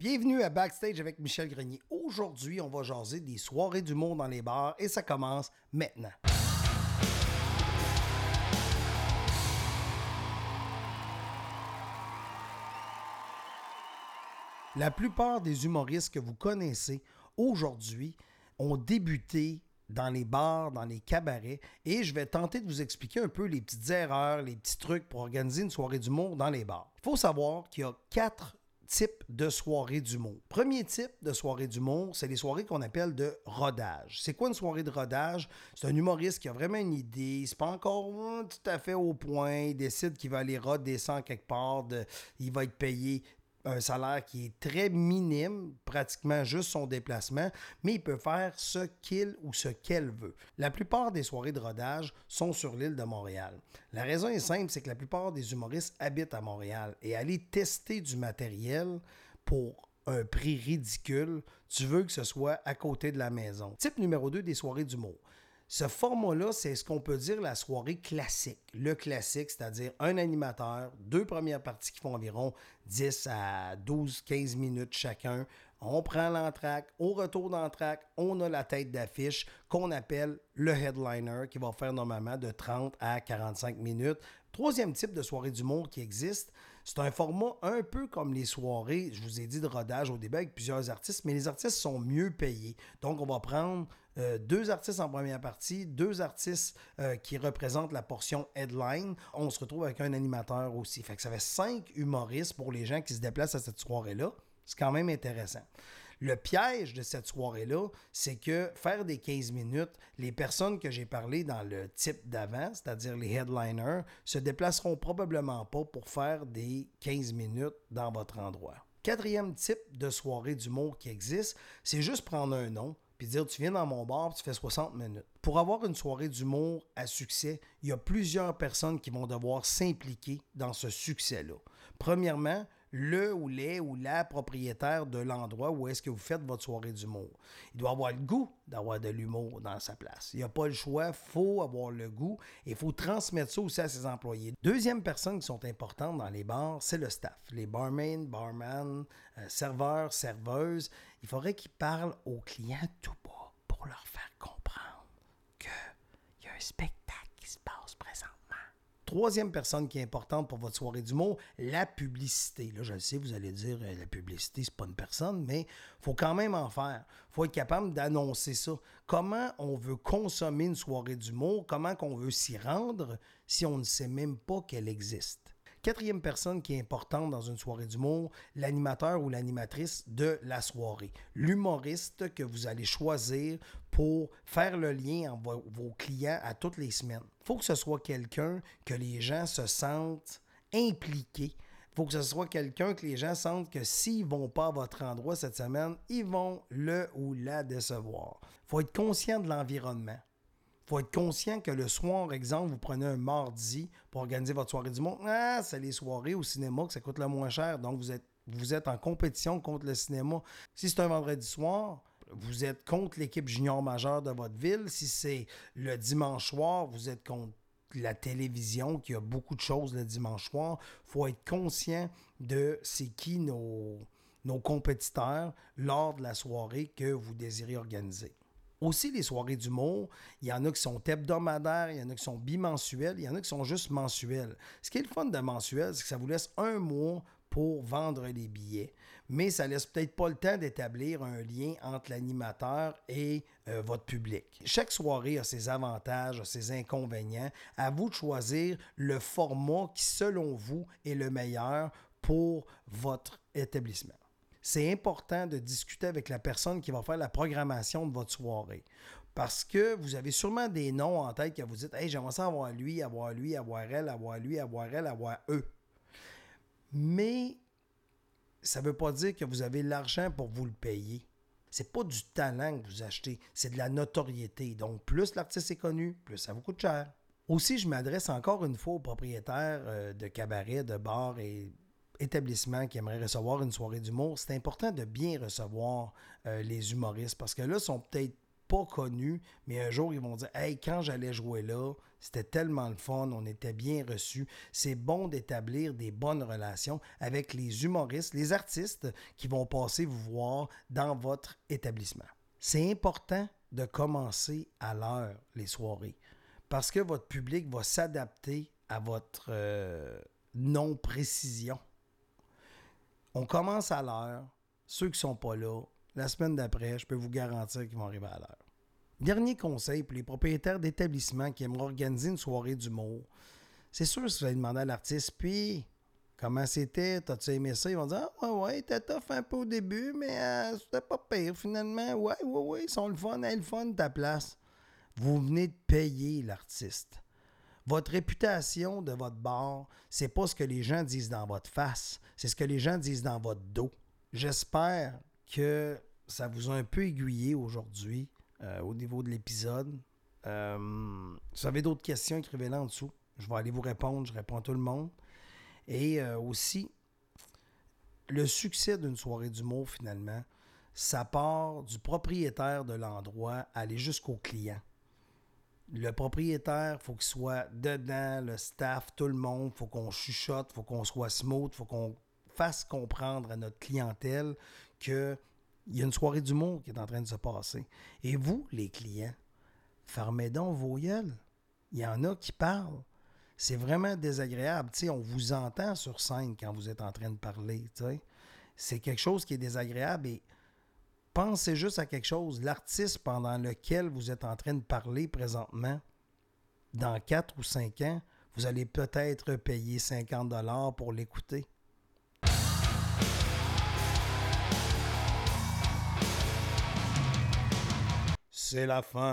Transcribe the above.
Bienvenue à Backstage avec Michel Grenier. Aujourd'hui, on va jaser des soirées d'humour dans les bars et ça commence maintenant. La plupart des humoristes que vous connaissez aujourd'hui ont débuté dans les bars, dans les cabarets, et je vais tenter de vous expliquer un peu les petites erreurs, les petits trucs pour organiser une soirée d'humour dans les bars. Il faut savoir qu'il y a quatre types de soirées d'humour. Premier type de soirée d'humour, c'est les soirées qu'on appelle de rodage. C'est quoi une soirée de rodage? C'est un humoriste qui a vraiment une idée, c'est pas encore hein, tout à fait au point, il décide qu'il va aller redescendre quelque part, il va être payé un salaire qui est très minime, pratiquement juste son déplacement, mais il peut faire ce qu'il ou ce qu'elle veut. La plupart des soirées de rodage sont sur l'île de Montréal. La raison est simple, c'est que la plupart des humoristes habitent à Montréal et aller tester du matériel pour un prix ridicule, tu veux que ce soit à côté de la maison. Type numéro 2 des soirées d'humour. Ce format-là, c'est ce qu'on peut dire la soirée classique. Le classique, c'est-à-dire un animateur, deux premières parties qui font environ 10 à 12, 15 minutes chacun. On prend l'entraque. Au retour d'entraque, on a la tête d'affiche qu'on appelle le headliner qui va faire normalement de 30 à 45 minutes. Troisième type de soirée d'humour qui existe, c'est un format un peu comme les soirées, je vous ai dit de rodage au début avec plusieurs artistes, mais les artistes sont mieux payés. Donc on va prendre euh, deux artistes en première partie, deux artistes euh, qui représentent la portion headline. On se retrouve avec un animateur aussi. Fait que ça fait cinq humoristes pour les gens qui se déplacent à cette soirée-là. C'est quand même intéressant. Le piège de cette soirée-là, c'est que faire des 15 minutes, les personnes que j'ai parlé dans le type d'avant, c'est-à-dire les headliners, se déplaceront probablement pas pour faire des 15 minutes dans votre endroit. Quatrième type de soirée d'humour qui existe, c'est juste prendre un nom, puis dire tu viens dans mon bar, tu fais 60 minutes. Pour avoir une soirée d'humour à succès, il y a plusieurs personnes qui vont devoir s'impliquer dans ce succès-là. Premièrement, le ou les ou la propriétaire de l'endroit où est-ce que vous faites votre soirée d'humour. Il doit avoir le goût d'avoir de l'humour dans sa place. Il n'y a pas le choix, faut avoir le goût et il faut transmettre ça aussi à ses employés. Deuxième personne qui sont importantes dans les bars, c'est le staff. Les barmen, barman, euh, serveurs, serveuses. Il faudrait qu'ils parlent aux clients tout bas pour leur faire comprendre qu'il y a un spectacle qui se passe présentement. Troisième personne qui est importante pour votre soirée d'humour, la publicité. Là, je le sais, vous allez dire, euh, la publicité, c'est pas une personne, mais faut quand même en faire. faut être capable d'annoncer ça. Comment on veut consommer une soirée d'humour, comment qu'on veut s'y rendre si on ne sait même pas qu'elle existe? Quatrième personne qui est importante dans une soirée d'humour, l'animateur ou l'animatrice de la soirée. L'humoriste que vous allez choisir pour faire le lien entre vos clients à toutes les semaines. Il faut que ce soit quelqu'un que les gens se sentent impliqués. Il faut que ce soit quelqu'un que les gens sentent que s'ils ne vont pas à votre endroit cette semaine, ils vont le ou la décevoir. Il faut être conscient de l'environnement faut être conscient que le soir, exemple, vous prenez un mardi pour organiser votre soirée du monde. Ah, c'est les soirées au cinéma que ça coûte le moins cher. Donc, vous êtes, vous êtes en compétition contre le cinéma. Si c'est un vendredi soir, vous êtes contre l'équipe junior majeure de votre ville. Si c'est le dimanche soir, vous êtes contre la télévision, qui a beaucoup de choses le dimanche soir. faut être conscient de c'est qui nos, nos compétiteurs lors de la soirée que vous désirez organiser. Aussi, les soirées d'humour, il y en a qui sont hebdomadaires, il y en a qui sont bimensuelles, il y en a qui sont juste mensuelles. Ce qui est le fun de mensuel, c'est que ça vous laisse un mois pour vendre les billets, mais ça laisse peut-être pas le temps d'établir un lien entre l'animateur et euh, votre public. Chaque soirée a ses avantages, ses inconvénients. À vous de choisir le format qui, selon vous, est le meilleur pour votre établissement c'est important de discuter avec la personne qui va faire la programmation de votre soirée. Parce que vous avez sûrement des noms en tête que vous dites Hey, j'aimerais ça avoir lui, avoir lui, avoir elle, avoir lui, avoir elle, avoir eux. Mais ça ne veut pas dire que vous avez l'argent pour vous le payer. C'est pas du talent que vous achetez, c'est de la notoriété. Donc, plus l'artiste est connu, plus ça vous coûte cher. Aussi, je m'adresse encore une fois aux propriétaires euh, de cabarets, de bars et établissement qui aimerait recevoir une soirée d'humour, c'est important de bien recevoir euh, les humoristes parce que là, ils sont peut-être pas connus, mais un jour, ils vont dire Hey, quand j'allais jouer là, c'était tellement le fun, on était bien reçus. C'est bon d'établir des bonnes relations avec les humoristes, les artistes qui vont passer vous voir dans votre établissement. C'est important de commencer à l'heure les soirées parce que votre public va s'adapter à votre euh, non-précision. On commence à l'heure. Ceux qui ne sont pas là, la semaine d'après, je peux vous garantir qu'ils vont arriver à l'heure. Dernier conseil pour les propriétaires d'établissements qui aimeraient organiser une soirée d'humour. C'est sûr, si vous allez demander à l'artiste, puis comment c'était, t'as-tu aimé ça? Ils vont dire, ah, ouais, ouais, t'es tough un peu au début, mais euh, pas pire finalement. Ouais, ouais, ouais, ils sont le fun, elle le fun, ta place. Vous venez de payer l'artiste. Votre réputation de votre bar, c'est pas ce que les gens disent dans votre face, c'est ce que les gens disent dans votre dos. J'espère que ça vous a un peu aiguillé aujourd'hui euh, au niveau de l'épisode. Euh, si vous avez d'autres questions, écrivez-les en dessous. Je vais aller vous répondre. Je réponds à tout le monde. Et euh, aussi, le succès d'une soirée d'humour, finalement, ça part du propriétaire de l'endroit aller jusqu'au client. Le propriétaire, il faut qu'il soit dedans, le staff, tout le monde, il faut qu'on chuchote, il faut qu'on soit smooth, il faut qu'on fasse comprendre à notre clientèle qu'il y a une soirée d'humour qui est en train de se passer. Et vous, les clients, fermez donc vos gueules. Il y en a qui parlent. C'est vraiment désagréable. sais, on vous entend sur scène quand vous êtes en train de parler. C'est quelque chose qui est désagréable et pensez juste à quelque chose. L'artiste pendant lequel vous êtes en train de parler présentement, dans 4 ou 5 ans, vous allez peut-être payer 50 dollars pour l'écouter. C'est la fin.